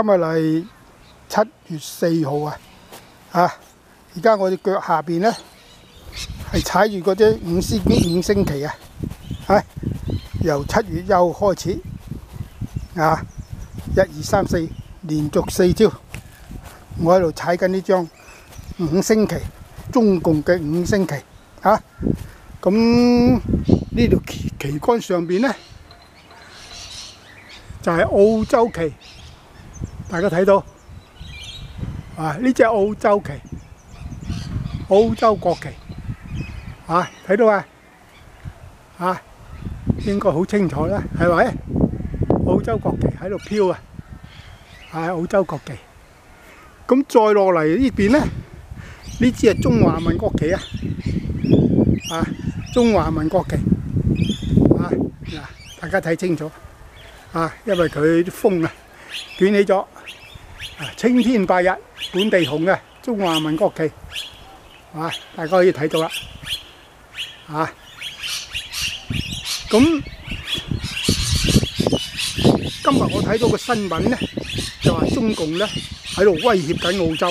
今日係七月四號啊！啊，而家我哋腳下邊咧係踩住嗰隻五星五星旗啊！係由七月一號開始啊，一二三四連續四朝，我喺度踩緊呢張五星旗，中共嘅五星旗啊！咁呢條旗杆上邊咧就係澳洲旗。大家睇到啊？呢只澳洲旗，澳洲國旗啊！睇到啊？啊，應該好清楚啦，係咪？澳洲國旗喺度飘啊！係澳洲國旗。咁再落嚟呢邊咧，呢支係中華民國旗啊！啊，中華民國旗啊！嗱，大家睇清楚啊，因為佢啲風啊卷起咗。啊青天白日本地紅嘅中華民國旗，啊，大家可以睇到啦，啊，咁今日我睇到個新聞咧，就話中共咧喺度威脅緊澳洲，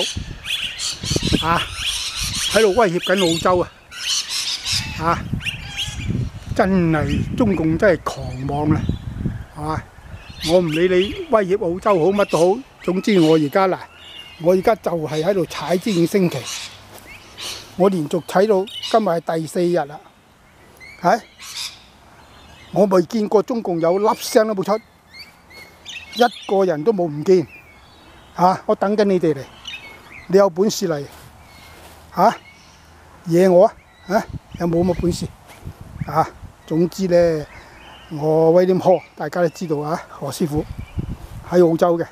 啊，喺度威脅緊澳洲啊，啊，真係中共真係狂妄啦，係嘛？我唔理你威脅澳洲好乜都好。總之我而家嗱，我而家就係喺度踩支五星旗，我連續踩到今日係第四日啦，係我未見過中共有粒聲都冇出，一個人都冇唔見，嚇！我等緊你哋嚟，你有本事嚟嚇惹我啊嚇！有冇咁嘅本事嚇？總之咧，我威廉何大家都知道啊，何師傅喺澳洲嘅。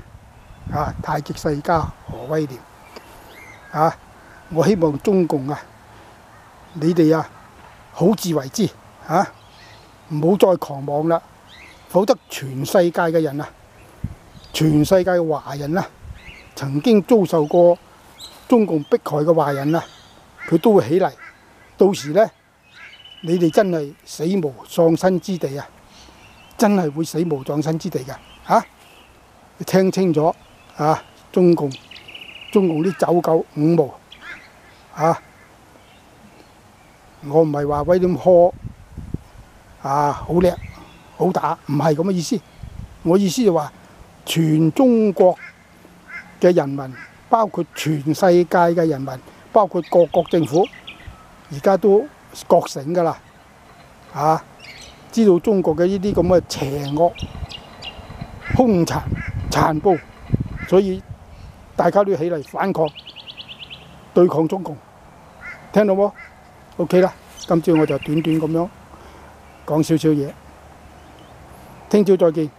啊！太極世家何威廉啊！我希望中共啊，你哋啊好自為之啊，唔好再狂妄啦，否則全世界嘅人啊，全世界嘅華人啊，曾經遭受過中共迫害嘅華人啊，佢都會起嚟，到時咧，你哋真係死無葬身之地啊！真係會死無葬身之地嘅嚇，你聽清楚。啊！中共中共啲走狗五毛啊！我唔係話威廉科啊好叻好打，唔係咁嘅意思。我意思就話全中國嘅人民，包括全世界嘅人民，包括各國政府，而家都覺醒㗎啦！啊，知道中國嘅呢啲咁嘅邪惡、兇殘、殘暴。所以大家都起嚟反抗、對抗中共，聽到冇？OK 啦，今朝我就短短咁樣講少少嘢，聽朝再見。